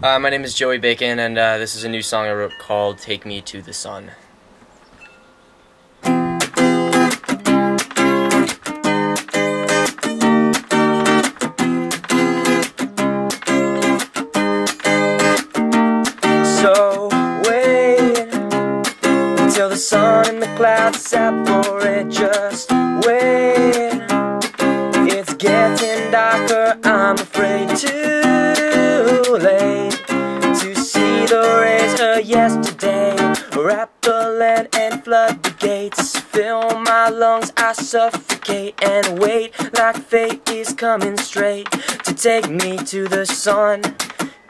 Uh, my name is Joey Bacon, and uh, this is a new song I wrote called Take Me to the Sun. So wait until the sun and the clouds separate. Just wait. It's getting darker. I'm afraid yesterday. Wrap the land and flood the gates. Fill my lungs, I suffocate and wait like fate is coming straight to take me to the sun.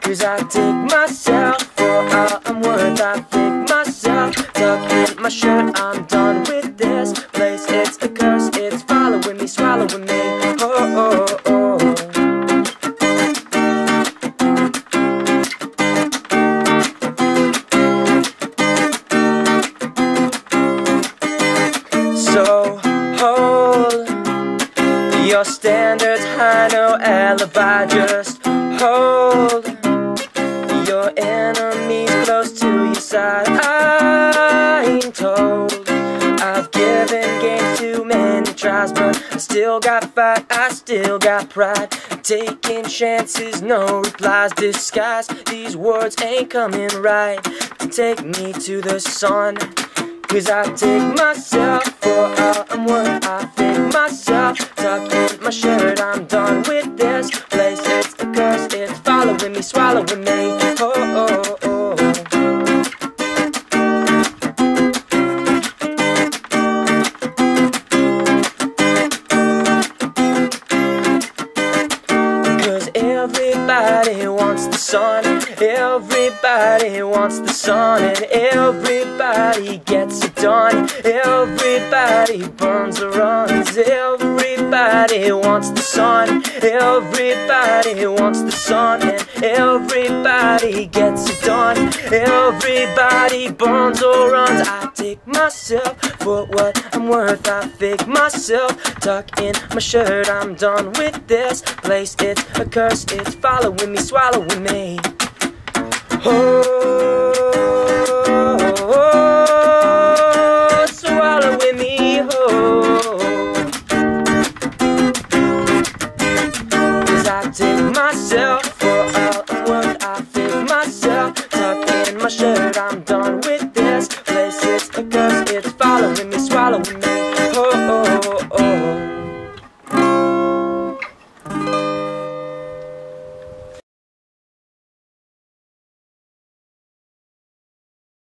Cause I take myself for all I'm worth. I think myself, tuck in my shirt. I'm done with this place. It's a curse, it's following me, swallowing me. Oh, oh, oh. So hold your standards high, no alibi. Just hold your enemies close to your side. I'm told I've given games too many tries, but I still got fight. I still got pride. Taking chances, no replies. Disguise these words ain't coming right take me to the sun. Cause I take myself for all I'm worth. I think myself, tuck in my shirt. I'm done with this place. It's a curse, it's following me, swallowing me. Everybody wants the sun, everybody wants the sun, and everybody gets it done. Everybody burns or runs, everybody wants the sun, everybody wants the sun, and everybody gets it done. Everybody burns or runs. I take myself for what I'm worth. I fake myself, tuck in my shirt. I'm done with this place. It's a curse, it's following me, swallowing me. Oh. I'm done.